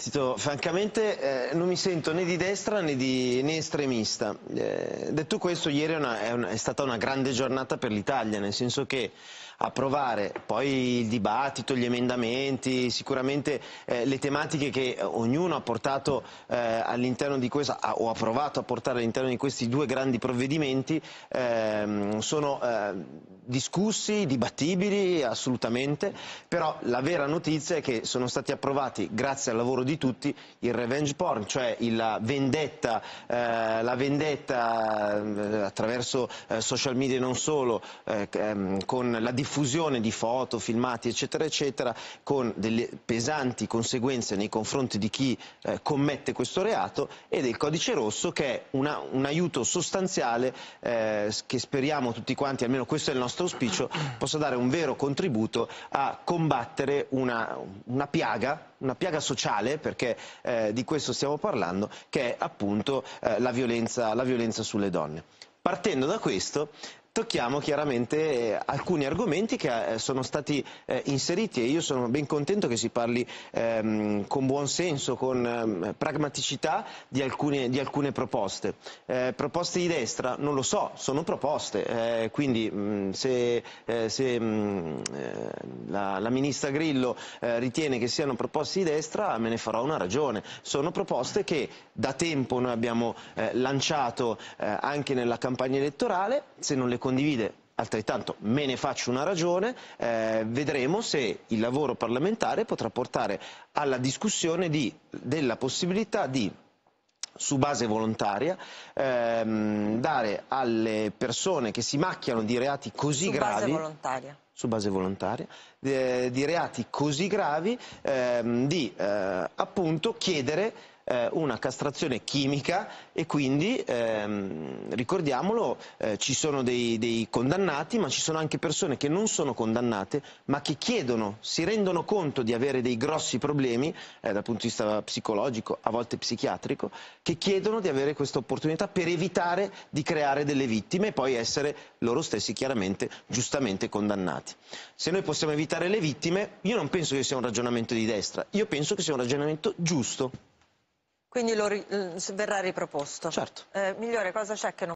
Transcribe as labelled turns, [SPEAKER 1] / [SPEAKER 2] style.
[SPEAKER 1] Tito, francamente eh, non mi sento né di destra né, di, né estremista. Eh, detto questo, ieri è, una, è, una, è, stata una grande giornata per l'Italia, nel senso che approvare poi il dibattito, gli emendamenti, sicuramente eh, le tematiche che ognuno ha portato eh, all'interno di questa, o ha provato a portare all'interno di questi due grandi provvedimenti, ehm, sono eh, discussi, dibattibili assolutamente, però la vera notizia è che sono stati approvati grazie al lavoro di tutti il revenge porn, cioè la vendetta, eh, la vendetta eh, attraverso eh, social media e non solo, eh, ehm, con la diffusione di foto, filmati eccetera eccetera, con delle pesanti conseguenze nei confronti di chi eh, commette questo reato e del codice rosso che è una, un aiuto sostanziale eh, che speriamo tutti quanti, almeno questo è il nostro auspicio possa dare un vero contributo a combattere una, una piaga, una piaga sociale, perché eh, di questo stiamo parlando, che è appunto eh, la, violenza, la violenza sulle donne. Partendo da questo, tocchiamo chiaramente eh, alcuni argomenti che eh, sono stati eh, inseriti e io sono ben contento che si parli ehm, con buon senso, con ehm, pragmaticità di alcune, di alcune proposte. Proposte di destra? Non lo so, sono proposte, quindi mm, se, se mm, la, la, ministra Grillo ritiene che siano proposte di destra me ne farò una ragione. Sono proposte che da tempo noi abbiamo lanciato anche nella campagna elettorale, se non le condivide altrettanto me ne faccio una ragione, eh, vedremo se il lavoro parlamentare potrà portare alla discussione di, della possibilità di su base volontaria, ehm, dare alle persone che si macchiano di reati così
[SPEAKER 2] su
[SPEAKER 1] gravi...
[SPEAKER 2] Base
[SPEAKER 1] su base volontaria, eh, di reati così gravi, ehm, di eh, appunto chiedere eh, una castrazione chimica e quindi, ehm, ricordiamolo, eh, ci sono dei, dei, condannati, ma ci sono anche persone che non sono condannate, ma che chiedono, si rendono conto di avere dei grossi problemi eh, dal punto di vista psicologico, a volte psichiatrico, che chiedono di avere questa opportunità per evitare di creare delle vittime e poi essere loro stessi chiaramente giustamente condannati. Se noi possiamo evitare le vittime, io non penso che sia un ragionamento di destra, io penso che sia un ragionamento giusto.
[SPEAKER 2] Quindi lo ri verrà riproposto.
[SPEAKER 1] Certo.
[SPEAKER 2] Eh, migliore cosa c'è che non